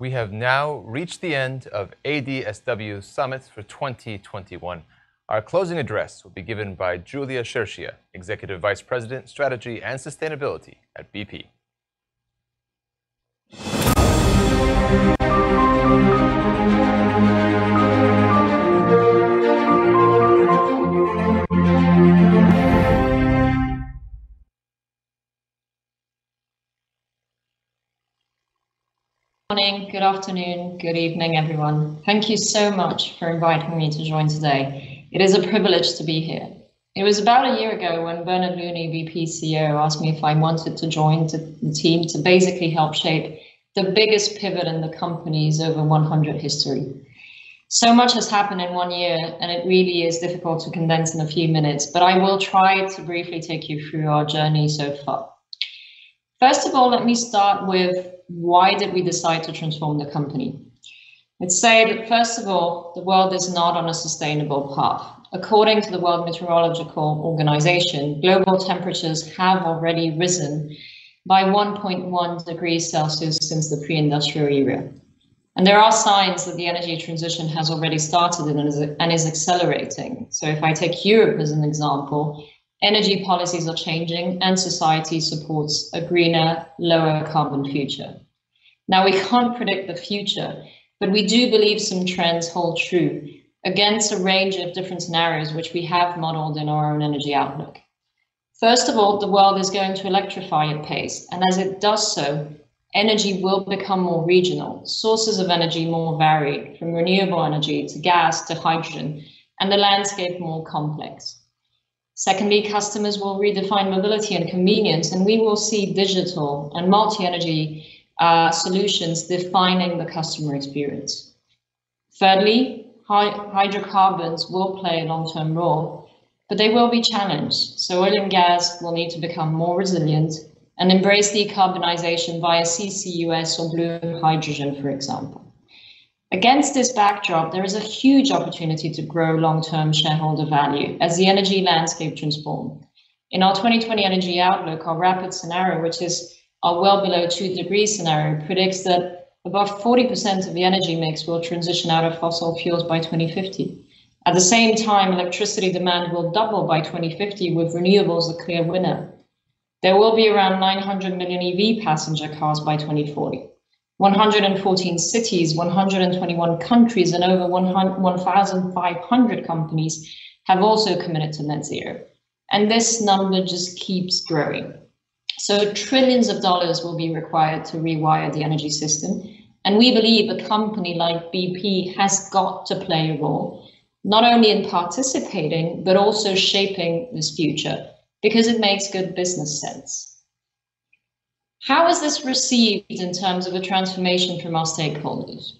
We have now reached the end of ADSW Summit for 2021. Our closing address will be given by Giulia Chierchia, Executive Vice President, Strategy and Sustainability at BP. Morning, good afternoon, good evening, everyone. Thank you so much for inviting me to join today. It is a privilege to be here. It was about a year ago when Bernard Looney, BP CEO, asked me if I wanted to join the team to basically help shape the biggest pivot in the company's over 100 history. So much has happened in one year, and it really is difficult to condense in a few minutes, but I will try to briefly take you through our journey so far. First of all, let me start with why did we decide to transform the company? Let's say that first of all, the world is not on a sustainable path. According to the World Meteorological Organization, global temperatures have already risen by 1.1 degrees Celsius since the pre-industrial era. And there are signs that the energy transition has already started and is, and is accelerating. So if I take Europe as an example, energy policies are changing and society supports a greener, lower carbon future. Now, we can't predict the future, but we do believe some trends hold true against a range of different scenarios which we have modeled in our own energy outlook. First of all, the world is going to electrify at pace, and as it does so, energy will become more regional, sources of energy more varied, from renewable energy to gas to hydrogen, and the landscape more complex. Secondly, customers will redefine mobility and convenience, and we will see digital and multi-energy uh, solutions defining the customer experience. Thirdly, hydrocarbons will play a long-term role, but they will be challenged. So oil and gas will need to become more resilient and embrace decarbonization via CCUS or blue hydrogen, for example. Against this backdrop, there is a huge opportunity to grow long-term shareholder value as the energy landscape transforms. In our 2020 energy outlook, our rapid scenario, which is our well below two degrees scenario, predicts that above 40% of the energy mix will transition out of fossil fuels by 2050. At the same time, electricity demand will double by 2050 with renewables a clear winner. There will be around 900 million EV passenger cars by 2040. 114 cities, 121 countries, and over 1,500 companies have also committed to net zero. And this number just keeps growing. So trillions of dollars will be required to rewire the energy system. And we believe a company like BP has got to play a role, not only in participating, but also shaping this future because it makes good business sense. How is this received in terms of a transformation from our stakeholders?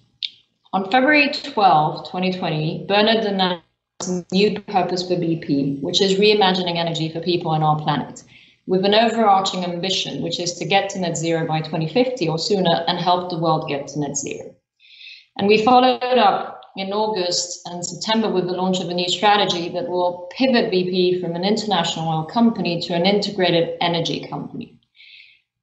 On February 12, 2020, Bernard announced a new purpose for BP, which is reimagining energy for people and our planet, with an overarching ambition, which is to get to net zero by 2050 or sooner and help the world get to net zero. And we followed up in August and September with the launch of a new strategy that will pivot BP from an international oil company to an integrated energy company.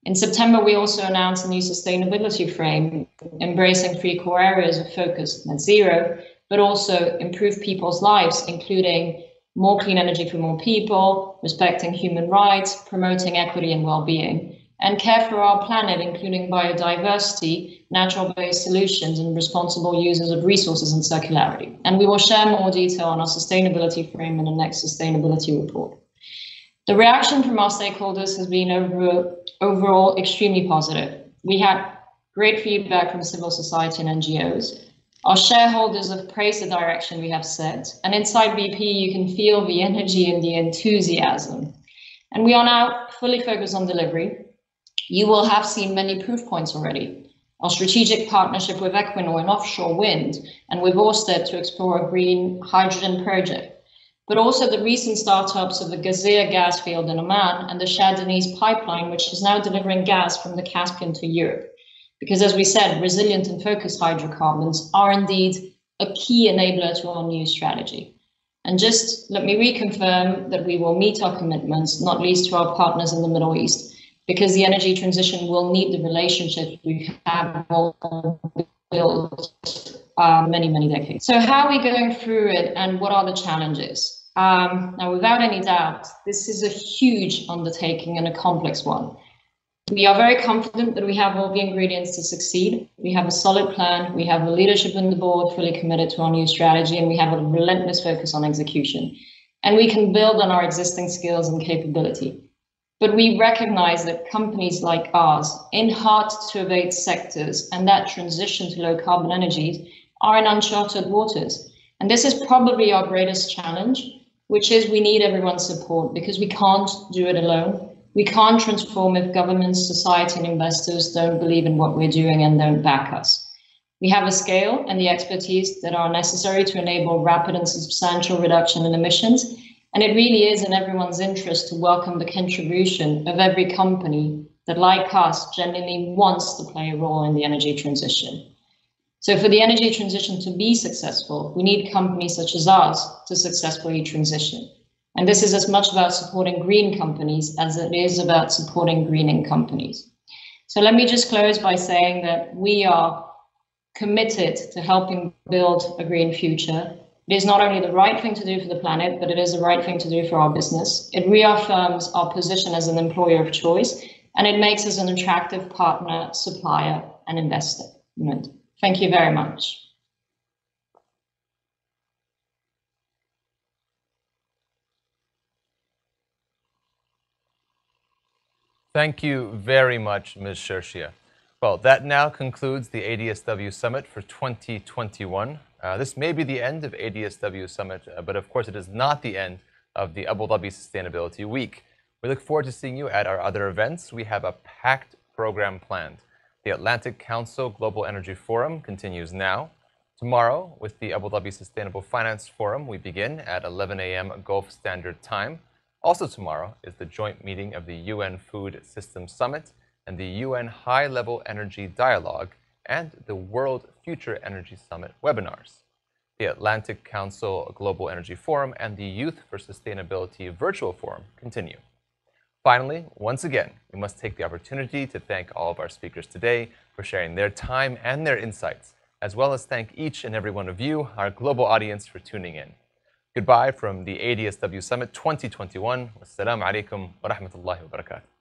In September, we also announced a new sustainability frame, embracing three core areas of focus net zero, but also improve people's lives, including more clean energy for more people, respecting human rights, promoting equity and well-being, and care for our planet, including biodiversity, natural-based solutions, and responsible users of resources and circularity. And we will share more detail on our sustainability frame in the next sustainability report. The reaction from our stakeholders has been over, overall extremely positive. We had great feedback from civil society and NGOs. Our shareholders have praised the direction we have set, and inside BP, you can feel the energy and the enthusiasm. And we are now fully focused on delivery. You will have seen many proof points already. Our strategic partnership with Equinor in offshore wind and with Ørsted to explore a green hydrogen project but also the recent startups of the Ghazeer gas field in Oman and the Shah pipeline, which is now delivering gas from the Caspian to Europe. Because as we said, resilient and focused hydrocarbons are indeed a key enabler to our new strategy. And just let me reconfirm that we will meet our commitments, not least to our partners in the Middle East, because the energy transition will need the relationship we have built uh, many, many decades. So, how are we going through it and what are the challenges? Um, now, without any doubt, this is a huge undertaking and a complex one. We are very confident that we have all the ingredients to succeed. We have a solid plan, we have a leadership in the board fully committed to our new strategy, and we have a relentless focus on execution. And we can build on our existing skills and capability. But we recognize that companies like ours, in hard to abate sectors, and that transition to low carbon energies are in uncharted waters. And this is probably our greatest challenge, which is we need everyone's support because we can't do it alone we can't transform if governments, society, and investors don't believe in what we're doing and don't back us. We have a scale and the expertise that are necessary to enable rapid and substantial reduction in emissions. And it really is in everyone's interest to welcome the contribution of every company that, like us, genuinely wants to play a role in the energy transition. So, for the energy transition to be successful, we need companies such as ours to successfully transition. And this is as much about supporting green companies as it is about supporting greening companies. So let me just close by saying that we are committed to helping build a green future. It is not only the right thing to do for the planet, but it is the right thing to do for our business. It reaffirms our position as an employer of choice, and it makes us an attractive partner, supplier, and investor. Thank you very much. Thank you very much, Ms. Chierchia. Well, that now concludes the ADSW Summit for 2021. Uh, this may be the end of ADSW Summit, uh, but of course it is not the end of the Abu Dhabi Sustainability Week. We look forward to seeing you at our other events. We have a packed program planned. The Atlantic Council Global Energy Forum continues now. Tomorrow, with the Abu Dhabi Sustainable Finance Forum, we begin at 11 a.m. Gulf Standard Time. Also tomorrow is the joint meeting of the UN Food Systems Summit and the UN High Level Energy Dialogue and the World Future Energy Summit webinars. The Atlantic Council Global Energy Forum and the Youth for Sustainability Virtual Forum continue. Finally, once again, we must take the opportunity to thank all of our speakers today for sharing their time and their insights, as well as thank each and every one of you, our global audience, for tuning in. Goodbye from the ADSW Summit 2021. Wassalamu alaikum wa rahmatullahi wa barakatuh.